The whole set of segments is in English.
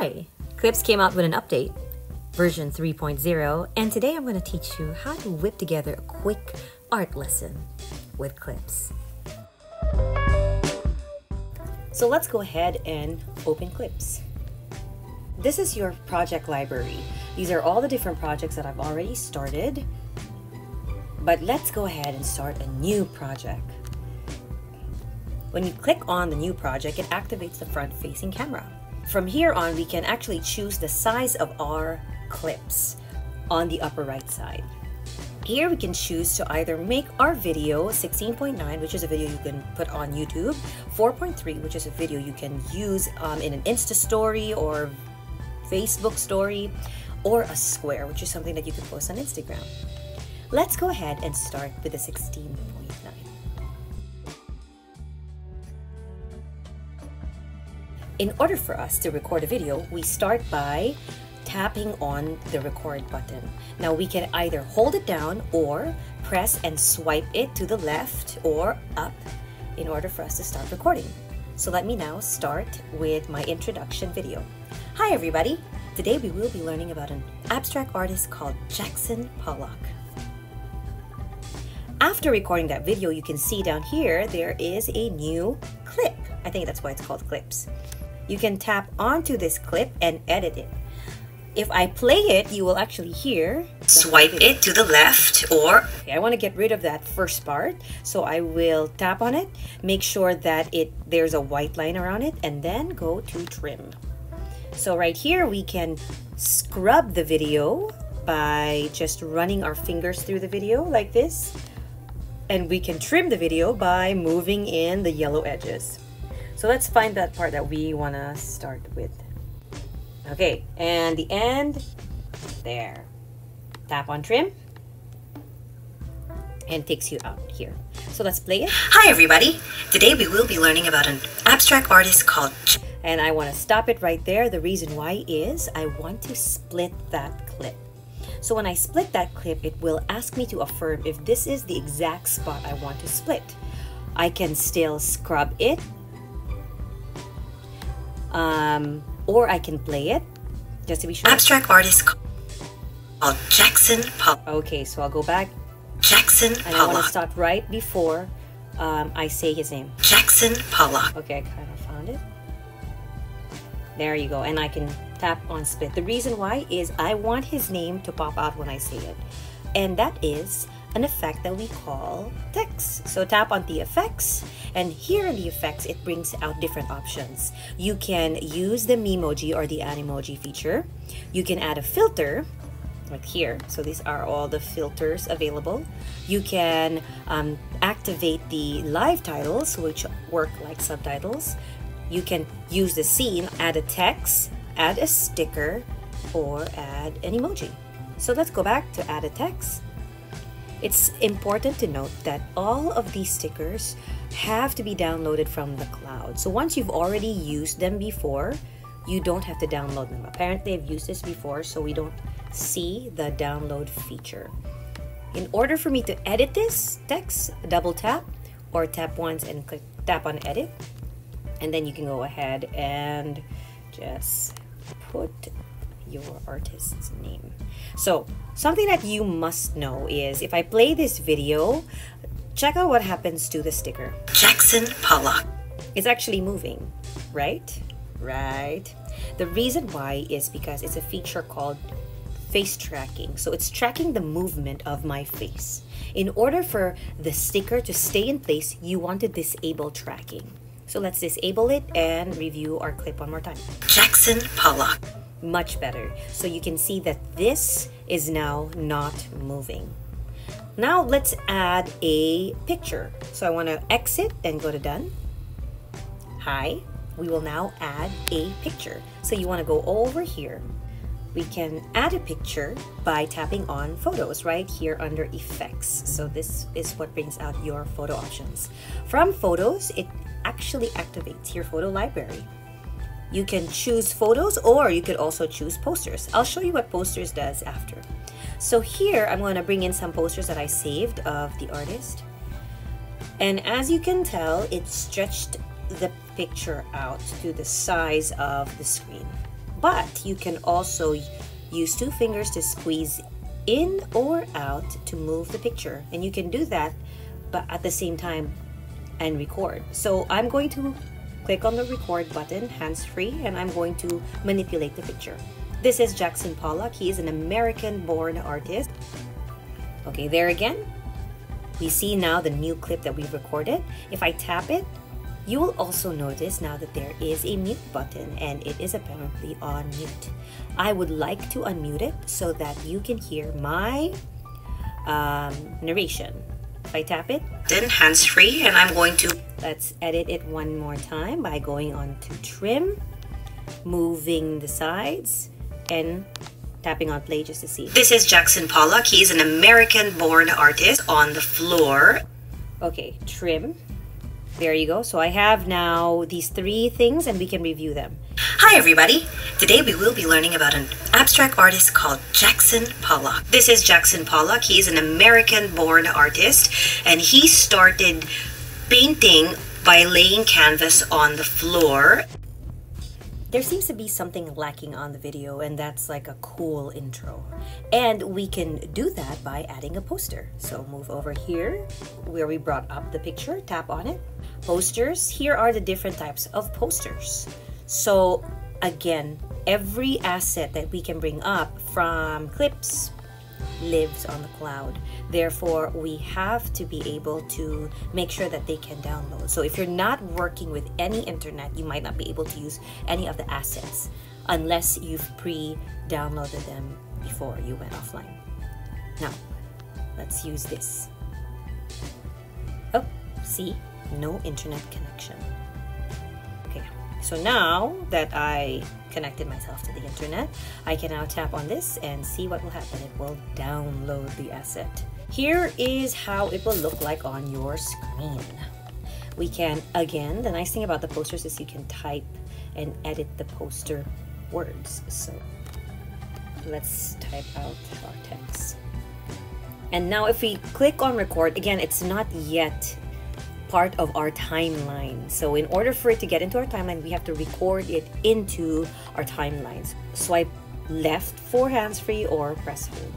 Hi! Clips came out with an update, version 3.0, and today I'm going to teach you how to whip together a quick art lesson with Clips. So let's go ahead and open Clips. This is your project library. These are all the different projects that I've already started. But let's go ahead and start a new project. When you click on the new project, it activates the front-facing camera. From here on, we can actually choose the size of our clips on the upper right side. Here we can choose to either make our video 16.9, which is a video you can put on YouTube, 4.3, which is a video you can use um, in an Insta story or Facebook story, or a square, which is something that you can post on Instagram. Let's go ahead and start with the 16.9. In order for us to record a video, we start by tapping on the record button. Now we can either hold it down or press and swipe it to the left or up in order for us to start recording. So let me now start with my introduction video. Hi everybody! Today we will be learning about an abstract artist called Jackson Pollock. After recording that video, you can see down here there is a new clip. I think that's why it's called clips you can tap onto this clip and edit it. If I play it, you will actually hear swipe it to the left or okay, I want to get rid of that first part so I will tap on it make sure that it there's a white line around it and then go to trim. So right here we can scrub the video by just running our fingers through the video like this and we can trim the video by moving in the yellow edges so let's find that part that we want to start with. Okay, and the end, there. Tap on trim, and takes you out here. So let's play it. Hi everybody! Today we will be learning about an abstract artist called... And I want to stop it right there. The reason why is I want to split that clip. So when I split that clip, it will ask me to affirm if this is the exact spot I want to split. I can still scrub it um, or I can play it just to be sure. Abstract artist called Jackson Pollock. Okay, so I'll go back. Jackson and I want to stop right before um, I say his name. Jackson Pollock. Okay, I kind of found it. There you go, and I can tap on split. The reason why is I want his name to pop out when I say it, and that is an effect that we call text. So tap on the effects and here in the effects it brings out different options. You can use the Memoji or the Animoji feature. You can add a filter like here. So these are all the filters available. You can um, activate the live titles which work like subtitles. You can use the scene, add a text, add a sticker, or add an emoji. So let's go back to add a text it's important to note that all of these stickers have to be downloaded from the cloud. So once you've already used them before, you don't have to download them. Apparently I've used this before, so we don't see the download feature. In order for me to edit this text, double tap or tap once and click tap on edit. And then you can go ahead and just put your artist's name. So something that you must know is if I play this video, check out what happens to the sticker. Jackson Pollock. It's actually moving, right? Right. The reason why is because it's a feature called face tracking. So it's tracking the movement of my face. In order for the sticker to stay in place, you want to disable tracking. So let's disable it and review our clip one more time. Jackson Pollock much better. So you can see that this is now not moving. Now let's add a picture. So I want to exit and go to done. Hi, we will now add a picture. So you want to go over here. We can add a picture by tapping on photos right here under effects. So this is what brings out your photo options. From photos, it actually activates your photo library. You can choose photos or you could also choose posters. I'll show you what posters does after. So here, I'm going to bring in some posters that I saved of the artist. And as you can tell, it stretched the picture out to the size of the screen. but you can also use two fingers to squeeze in or out to move the picture. And you can do that but at the same time and record. So I'm going to click on the record button, hands free, and I'm going to manipulate the picture. This is Jackson Pollock. He is an American born artist. Okay, there again. We see now the new clip that we've recorded. If I tap it, you will also notice now that there is a mute button and it is apparently on mute. I would like to unmute it so that you can hear my um, narration. If I tap it, then hands free, and I'm going to. Let's edit it one more time by going on to trim, moving the sides, and tapping on play just to see. This is Jackson Pollock. He's an American born artist on the floor. Okay, trim. There you go. So I have now these three things and we can review them. Hi everybody! Today we will be learning about an abstract artist called Jackson Pollock. This is Jackson Pollock. He is an American born artist and he started painting by laying canvas on the floor there seems to be something lacking on the video and that's like a cool intro. And we can do that by adding a poster. So move over here where we brought up the picture tap on it. Posters here are the different types of posters. So again every asset that we can bring up from clips lives on the cloud. Therefore, we have to be able to make sure that they can download. So if you're not working with any internet, you might not be able to use any of the assets unless you've pre-downloaded them before you went offline. Now, let's use this. Oh, see? No internet connection. So now that I connected myself to the internet, I can now tap on this and see what will happen. It will download the asset. Here is how it will look like on your screen. We can, again, the nice thing about the posters is you can type and edit the poster words. So let's type out our text. And now if we click on record, again, it's not yet part of our timeline. So in order for it to get into our timeline, we have to record it into our timelines. Swipe left for hands-free or press hold.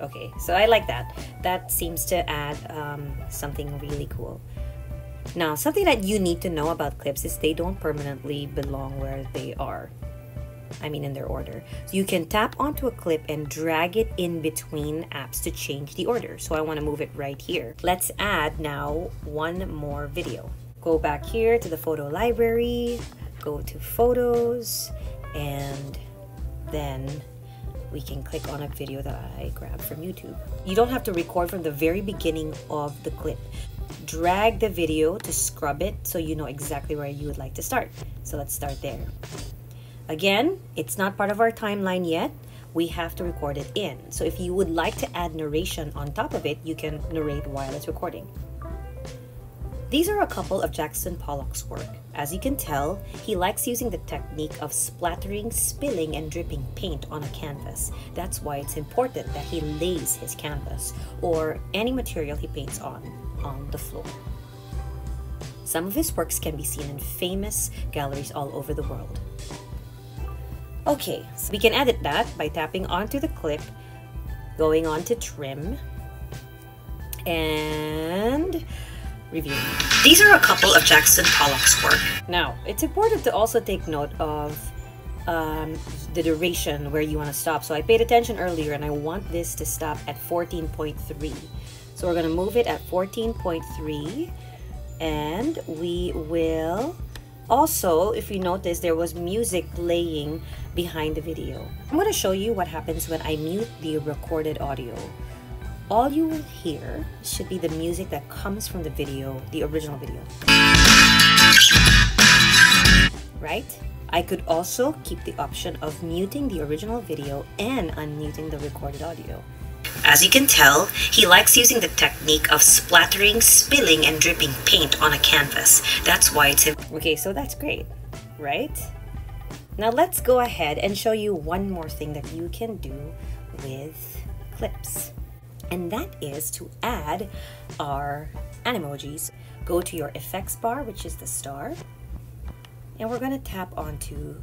Okay, so I like that. That seems to add um, something really cool. Now, something that you need to know about clips is they don't permanently belong where they are. I mean in their order. So you can tap onto a clip and drag it in between apps to change the order. So I want to move it right here. Let's add now one more video. Go back here to the photo library, go to photos, and then we can click on a video that I grabbed from YouTube. You don't have to record from the very beginning of the clip. Drag the video to scrub it so you know exactly where you would like to start. So let's start there. Again, it's not part of our timeline yet. We have to record it in. So if you would like to add narration on top of it, you can narrate while it's recording. These are a couple of Jackson Pollock's work. As you can tell, he likes using the technique of splattering, spilling, and dripping paint on a canvas. That's why it's important that he lays his canvas, or any material he paints on, on the floor. Some of his works can be seen in famous galleries all over the world. Okay, so we can edit that by tapping onto the clip, going on to trim, and review. These are a couple of Jackson Pollock's work. Now, it's important to also take note of um, the duration where you want to stop. So I paid attention earlier and I want this to stop at 14.3. So we're going to move it at 14.3 and we will also, if you notice, there was music playing behind the video. I'm going to show you what happens when I mute the recorded audio. All you will hear should be the music that comes from the video, the original video. Right? I could also keep the option of muting the original video and unmuting the recorded audio. As you can tell, he likes using the technique of splattering, spilling, and dripping paint on a canvas. That's why it's... Okay, so that's great, right? Now let's go ahead and show you one more thing that you can do with clips. And that is to add our animojis go to your effects bar, which is the star, and we're gonna tap onto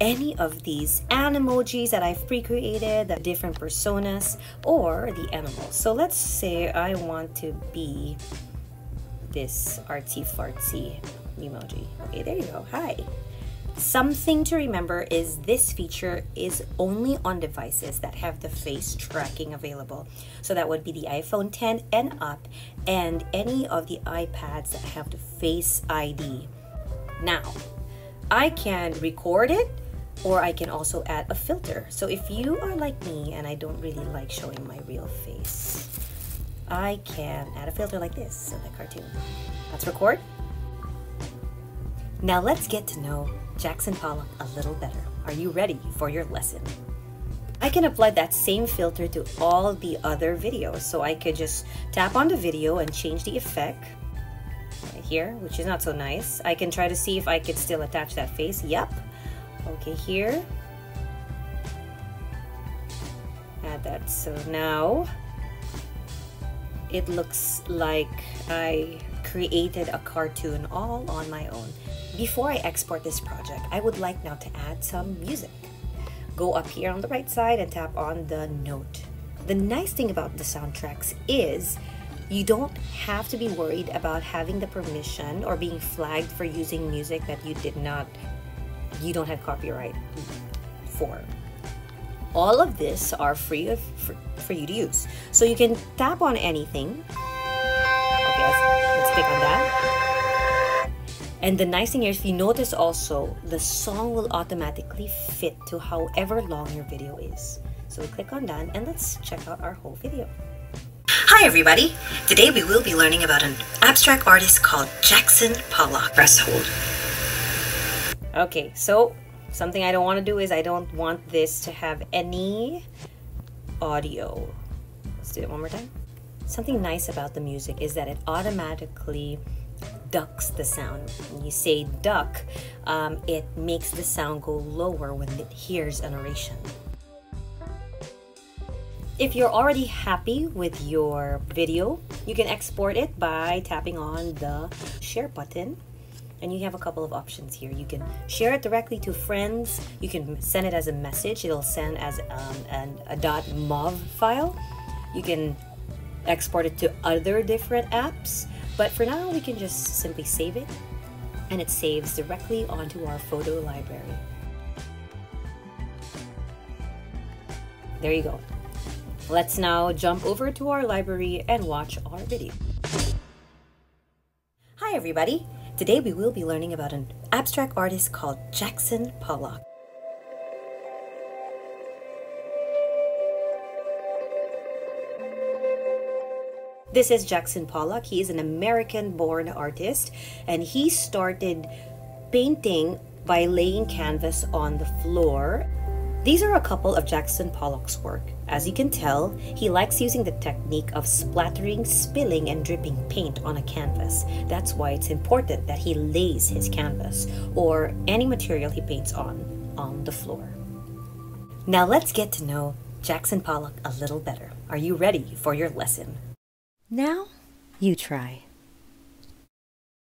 any of these animojis that I've pre-created, the different personas, or the animals. So let's say I want to be this artsy fartsy emoji. Okay, there you go. Hi. Something to remember is this feature is only on devices that have the face tracking available. So that would be the iPhone 10 and up and any of the iPads that have the Face ID. Now, I can record it or I can also add a filter. So if you are like me and I don't really like showing my real face, I can add a filter like this in the cartoon. Let's record. Now let's get to know Jackson Pollock a little better. Are you ready for your lesson? I can apply that same filter to all the other videos. So I could just tap on the video and change the effect here, which is not so nice. I can try to see if I could still attach that face. Yep. Okay, here. Add that. So now it looks like I created a cartoon all on my own. Before I export this project, I would like now to add some music. Go up here on the right side and tap on the note. The nice thing about the soundtracks is you don't have to be worried about having the permission or being flagged for using music that you did not you don't have copyright for. All of this are free of, for, for you to use. So you can tap on anything. Okay, let's, let's click on that. And the nice thing here, if you notice also, the song will automatically fit to however long your video is. So we click on that and let's check out our whole video. Hi everybody! Today we will be learning about an abstract artist called Jackson Pollock. Press hold. Okay, so something I don't want to do is I don't want this to have any audio. Let's do it one more time. Something nice about the music is that it automatically ducks the sound. When you say duck, um, it makes the sound go lower when it hears a narration. If you're already happy with your video, you can export it by tapping on the share button and you have a couple of options here. You can share it directly to friends. You can send it as a message. It'll send as um, an, a .mov file. You can export it to other different apps. But for now, we can just simply save it and it saves directly onto our photo library. There you go. Let's now jump over to our library and watch our video. Hi everybody! Today we will be learning about an abstract artist called Jackson Pollock. This is Jackson Pollock. He is an American born artist and he started painting by laying canvas on the floor these are a couple of Jackson Pollock's work. As you can tell, he likes using the technique of splattering, spilling, and dripping paint on a canvas. That's why it's important that he lays his canvas, or any material he paints on, on the floor. Now let's get to know Jackson Pollock a little better. Are you ready for your lesson? Now, you try.